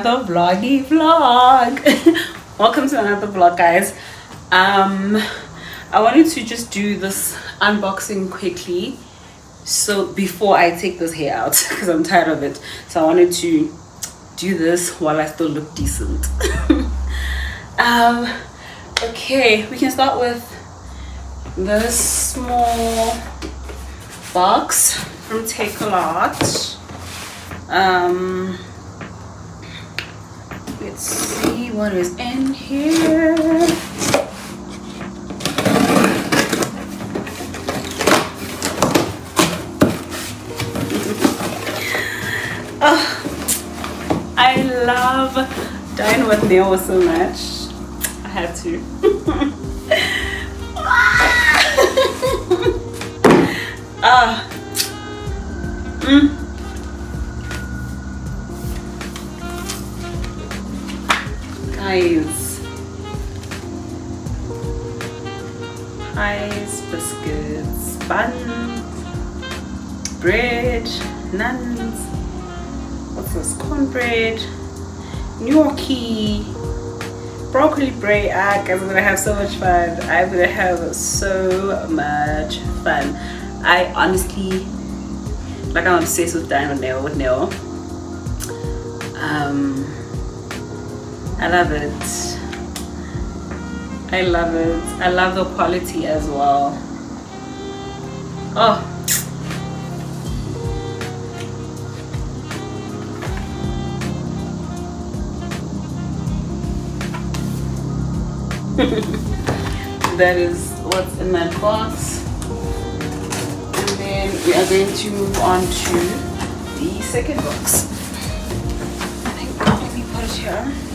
another vloggy vlog. Welcome to another vlog guys. Um i wanted to just do this unboxing quickly. So before i take this hair out because i'm tired of it. So i wanted to do this while i still look decent. Um okay we can start with this small box from Takealot um let's see what is in here. Oh, I love Dine with Nail so much. I had to. Ah. Mm. Buns bread nuns. What's this? Cornbread. Gnocchi. Broccoli bread. Ah, i'm gonna have so much fun. I'm gonna have so much fun. I honestly like i'm obsessed with dino nail with nail. Um I love it. I love it. I love the quality as well. Oh. that is what's in that box. And then we are going to move on to the second box. I think me put it here.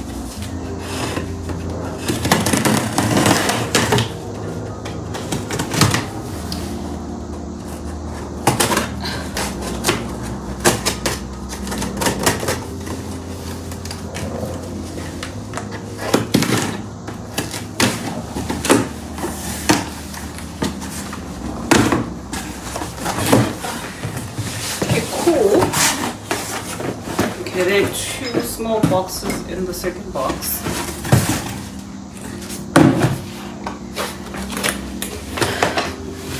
Okay, there are two small boxes in the second box.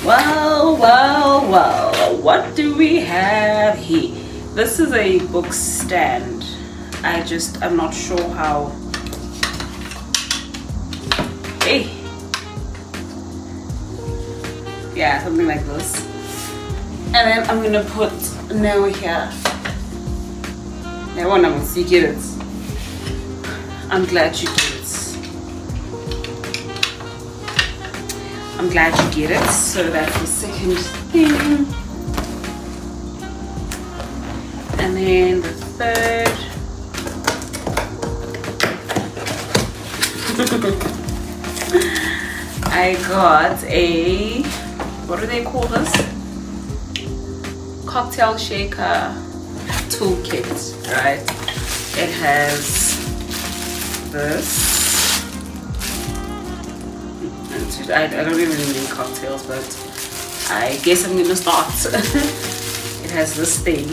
Well, well, well, what do we have here? This is a book stand. I just, I'm not sure how. Hey. Yeah, something like this. And then I'm gonna put now here. I want to see get it. I'm glad you it. I'm glad you get it. So that's the second thing. And then the third. I got a, what do they call this? Cocktail shaker toolkit, right? It has this. I, don't really make cocktails, but I guess I'm gonna start. it has this thing.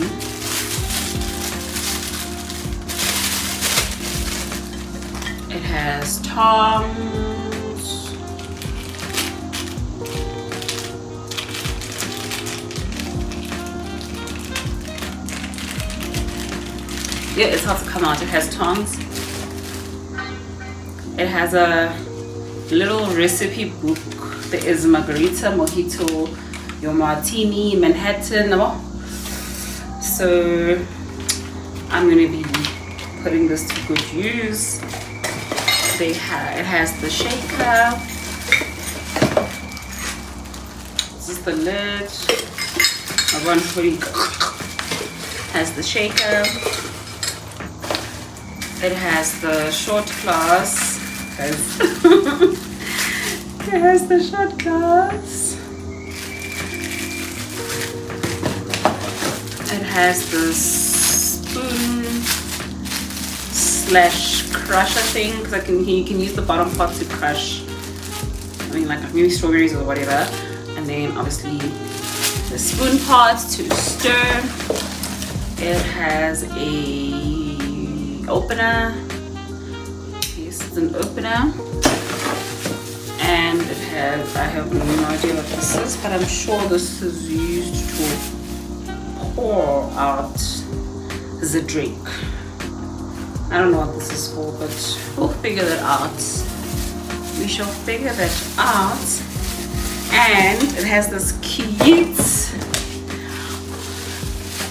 It has tongs. Yeah, it's hard to come out. It has tongs. It has a little recipe book. There is margarita, mojito, your martini, Manhattan. Oh. So I'm gonna be putting this to good use. They have it has the shaker. This is the lid. I want has the shaker. It has the short glass. it has the shot glass. It has the spoon slash crusher thing because I can you can use the bottom part to crush. I mean like maybe strawberries or whatever, and then obviously the spoon part to stir. It has a opener. An opener. And it has, I have no idea what this is, but I'm sure this is used to pour out the drink. I don't know what this is for, but we'll figure that out. We shall figure that out. And it has this cute,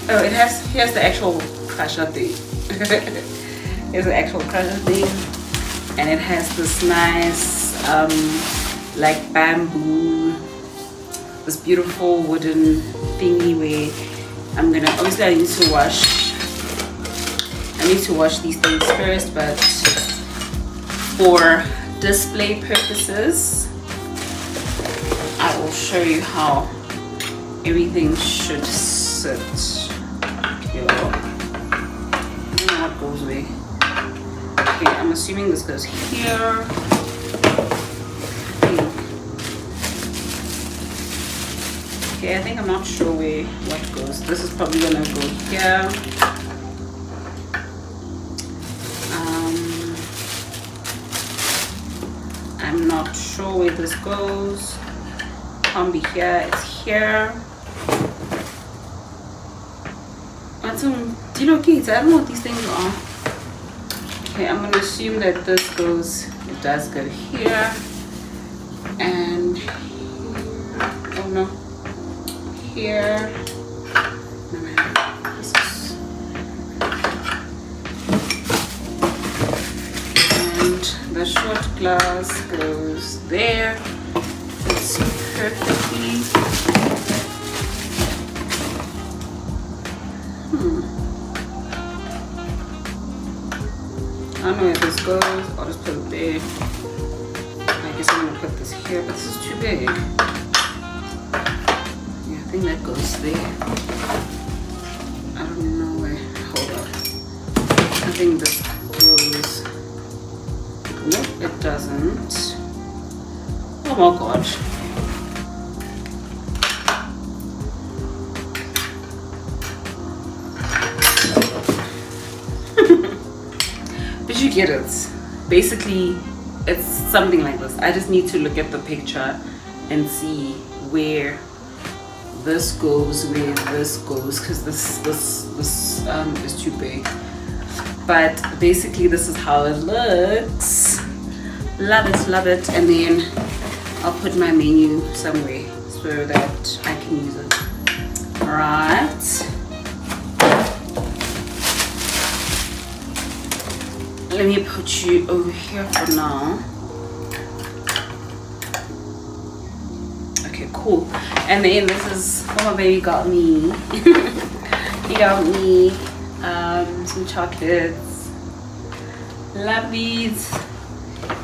oh, it has, here's the actual crusher thing. here's the actual crusher thing. And it has this nice, um, like bamboo, this beautiful wooden thingy where I'm gonna, obviously I need to wash I need to wash these things first, but for display purposes, I will show you how everything should sit. Yo. I don't know what goes where. Okay, I'm assuming this goes here. Okay, I think I'm not sure where what goes. This is probably gonna go here. Um, I'm not sure where this goes. Can't be here, it's here. But some kids, I don't know what these things are. Okay, I'm gonna assume that this goes, it does go here. And here, oh no, here. And the short glass goes there fits perfectly I don't know where this goes I'll just put it there. I guess I'm gonna put this here but this is too big. Yeah I think that goes there. I don't know where. Hold up. I think this goes Nope, it doesn't. Oh my god. Get it? Basically, it's something like this. I just need to look at the picture and see where this goes, where this goes, because this this this um, is too big. But basically this is how it looks. Love it love it. And then I'll put my menu somewhere so that I can use it. All right let me put you over here for now. Okay cool. And then this is what my baby got me. He got me um, some chocolates love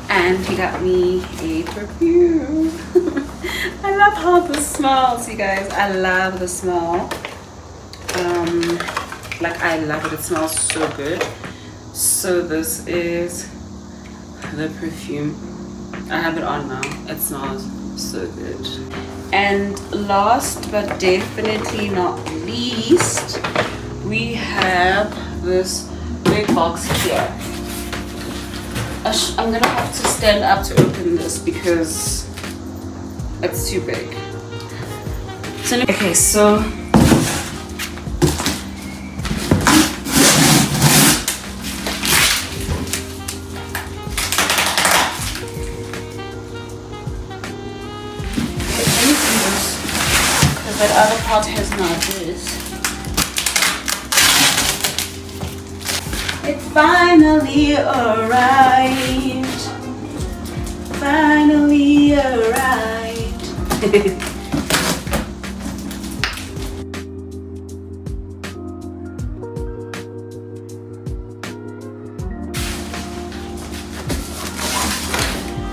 and he got me a perfume. I love how this smells you guys. I love the smell. Um, like I love it. It smells so good so this is the perfume I have it on now it smells so good and last but definitely not least we have this big box here. I'm gonna have to stand up to open this because it's too big. So, okay, so that other part has not this. It finally arrived. Finally arrived.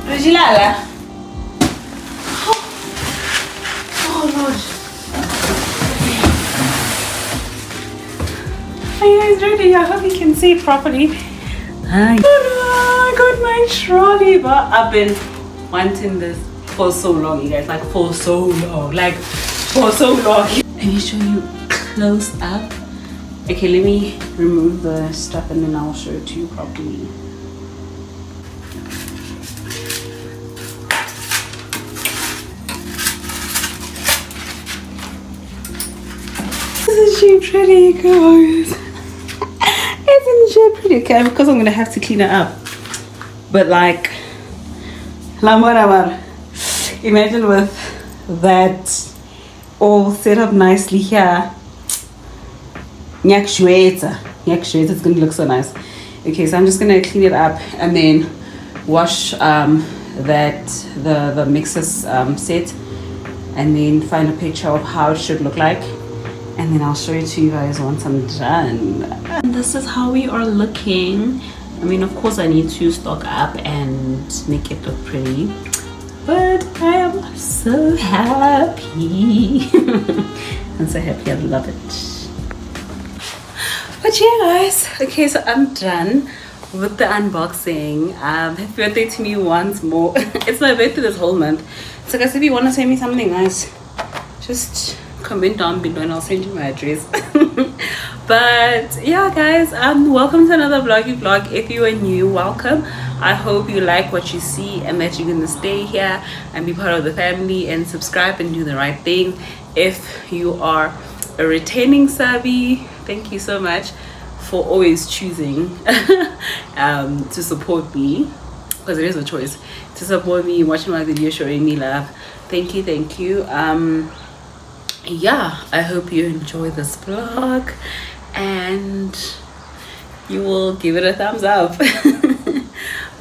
Rugilala. Is ready. I hope you can see it properly. Hi. I got my trolley, but I've been wanting this for so long, you guys. Like for so long, like for so long. Let me show you close up. Okay, let me remove the stuff and then I'll show it to you properly. Isn't she pretty, guys? Isn't pretty? Okay, because I'm gonna have to clean it up. But like, imagine with that all set up nicely here. It's gonna look so nice. Okay, so I'm just gonna clean it up and then wash um, that the the mixes um, set and then find a picture of how it should look like and then I'll show it to you guys once I'm done. And this is how we are looking. I mean, of course I need to stock up and make it look pretty, but I am so happy. I'm so happy, I love it. But yeah guys, okay, so I'm done with the unboxing. Um, happy birthday to me once more. it's my birthday this whole month. So guys, if you want to send me something nice, just comment down below and I'll send you my address. but yeah guys, um welcome to another vloggy vlog. If you are new, welcome. I hope you like what you see and that you're gonna stay here and be part of the family and subscribe and do the right thing. If you are a retaining savvy, thank you so much for always choosing um, to support me because it is a choice to support me watching my video showing me love thank you thank you um yeah i hope you enjoy this vlog and you will give it a thumbs up.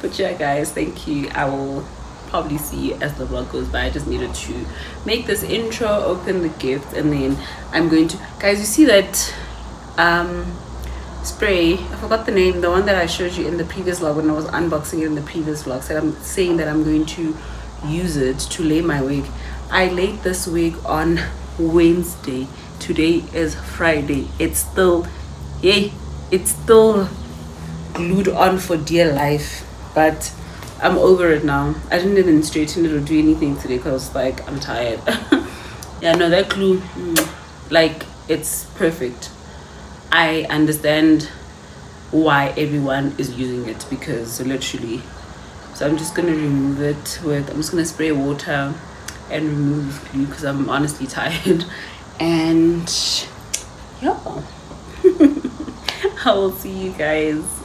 But yeah guys thank you. I will probably see you as the vlog goes by. I just needed to make this intro open the gift and then i'm going to guys you see that um spray? I forgot the name the one that i showed you in the previous vlog when i was unboxing it in the previous vlog so i'm saying that i'm going to use it to lay my wig. I laid this wig on wednesday. Today is friday. It's still yay it's still glued on for dear life but i'm over it now. I didn't even straighten it or do anything today because like i'm tired. Yeah no that glue mm, like it's perfect. I understand why everyone is using it because literally so i'm just gonna remove it with i'm just gonna spray water and remove glue because I'm honestly tired. And yeah. I will see you guys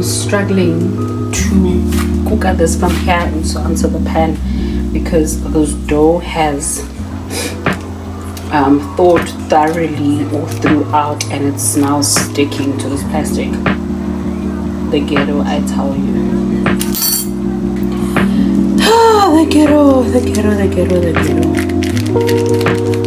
I'm struggling to cook this from here into onto the pan because this dough has um, thawed thoroughly or throughout and it's now sticking to this plastic. The ghetto, I tell you. Ah, the ghetto, the ghetto, the ghetto, the ghetto.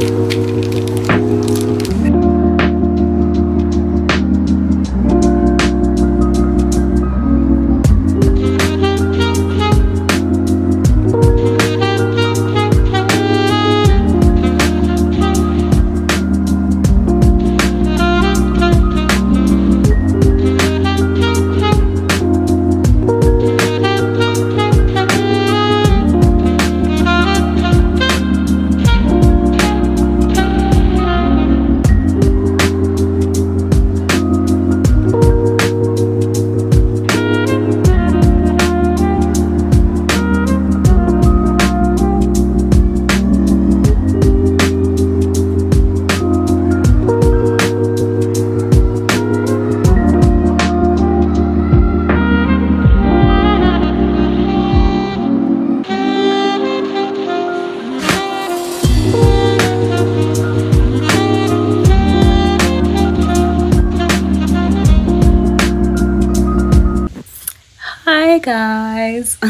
Guys.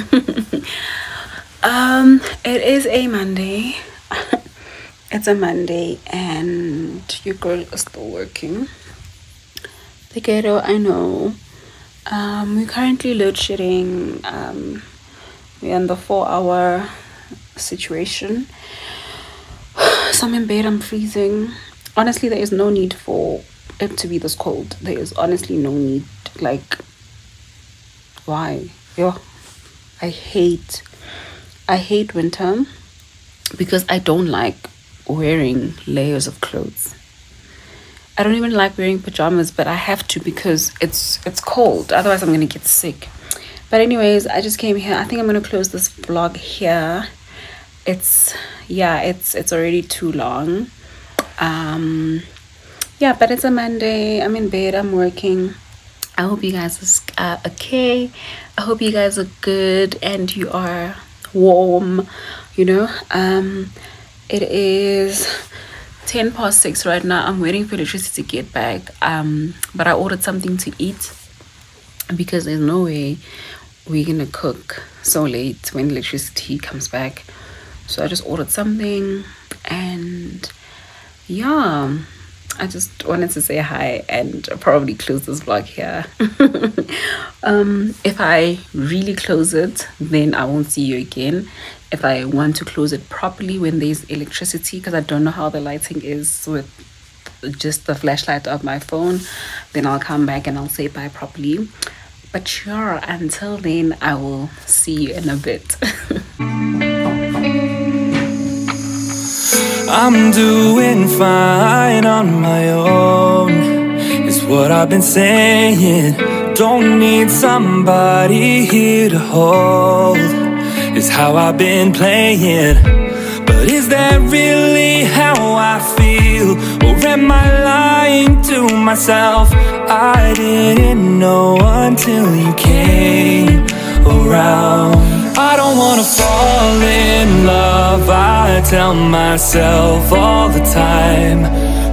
Um it is a monday. It's a monday and your girl is still working. The ghetto i know. Um we're currently load shedding. Um we're in the four hour situation. So i'm in bed i'm freezing. Honestly there is no need for it to be this cold. There is honestly no need. Like why yo i hate i hate winter because i don't like wearing layers of clothes. I don't even like wearing pajamas but i have to because it's it's cold. Otherwise i'm gonna get sick. But anyways i just came here. I think i'm gonna close this vlog here. It's yeah it's it's already too long. Um yeah but it's a monday. I'm in bed. I'm working I hope you guys are okay. I hope you guys are good and you are warm. You know, um, it is 10 past 6 right now. I'm waiting for electricity to get back. Um, but I ordered something to eat because there's no way we're gonna cook so late when electricity comes back. So I just ordered something and yeah I just wanted to say hi and probably close this vlog here. um, if I really close it, then I won't see you again. If I want to close it properly when there's electricity, because I don't know how the lighting is with just the flashlight of my phone, then I'll come back and I'll say bye properly. But sure, until then, I will see you in a bit. I'm doing fine on my own, is what I've been saying. Don't need somebody here to hold. is how I've been playing. But is that really how I feel? Or am I lying to myself? I didn't know until you came tell myself all the time.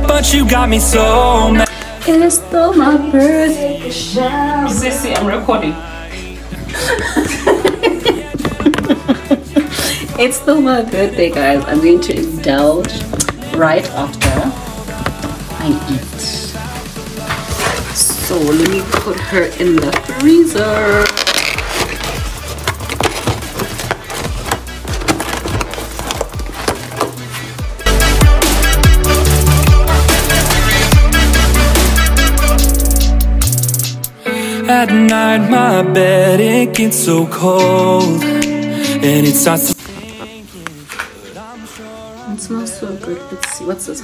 But you got me so mad. It's still my birthday. Sissy, I'm recording. it's still my birthday, guys. I'm going to indulge right after I eat. So let me put her in the freezer. At night, my bed, it gets so cold. And it starts to It smells so good. Let's see. What's this?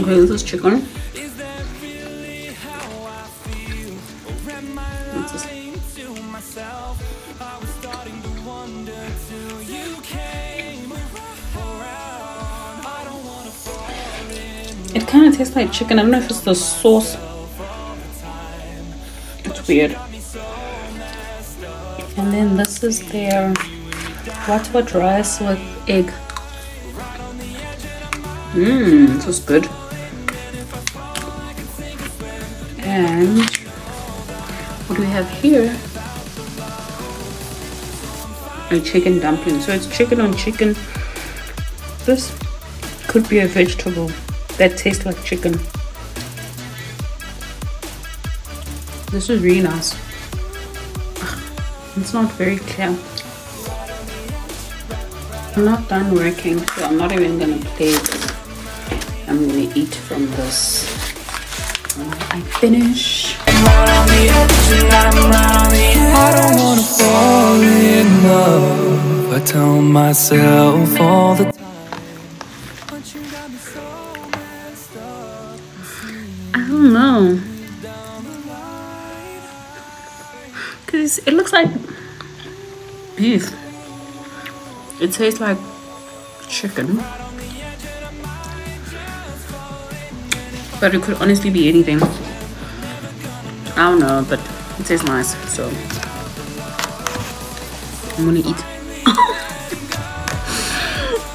Okay, this is chicken. It kind of tastes like chicken. I don't know if it's the sauce. Weird. And then this is their what what rice with egg. Mmm, this is good. And what do we have here? A chicken dumpling. So it's chicken on chicken. This could be a vegetable that tastes like chicken. This is really nice. It's not very clear. I'm not done working, so I'm not even gonna play. I'm gonna eat from this I finish. I don't wanna fall in love. I tell myself all the time. I don't know. Cause it looks like beef. It tastes like chicken. But it could honestly be anything. I don't know, but it tastes nice, so I'm gonna eat.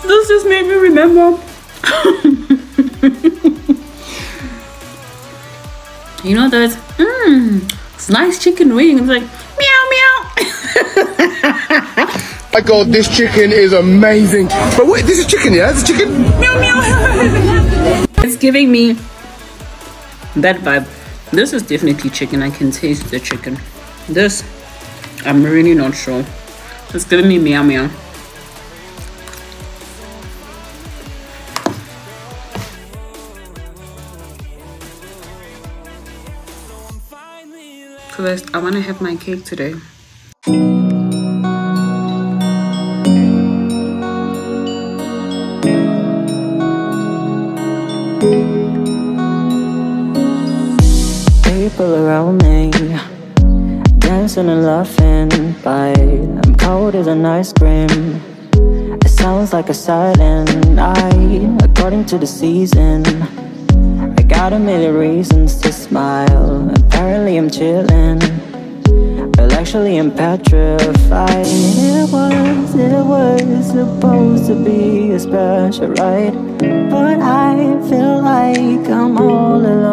this just made me remember. You know those, mmm, it's nice chicken wings. Like, meow, meow. My god, this chicken is amazing. But wait, this is chicken, yeah? It's chicken? it's giving me that vibe. This is definitely chicken. I can taste the chicken. This, I'm really not sure. It's giving me meow, meow. Because I want to have my cake today. Dancing and laughing, but I'm cold as an ice cream. It sounds like a silent night, according to the season. I got a million reasons to smile. Apparently, I'm chilling. Well, actually, I'm petrified. It was, it was supposed to be a special ride. But I feel like I'm all alone